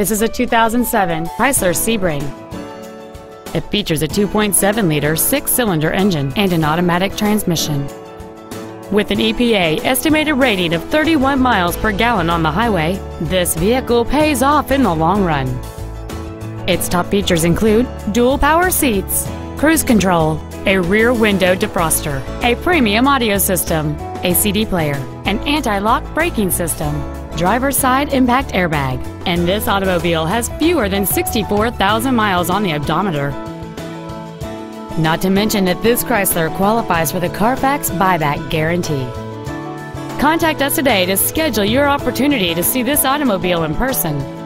This is a 2007 Chrysler Sebring. It features a 2.7-liter six-cylinder engine and an automatic transmission. With an EPA estimated rating of 31 miles per gallon on the highway, this vehicle pays off in the long run. Its top features include dual power seats, cruise control, a rear window defroster, a premium audio system, a CD player, an anti-lock braking system, driver's side impact airbag, and this automobile has fewer than 64,000 miles on the odometer. Not to mention that this Chrysler qualifies for the Carfax buyback guarantee. Contact us today to schedule your opportunity to see this automobile in person.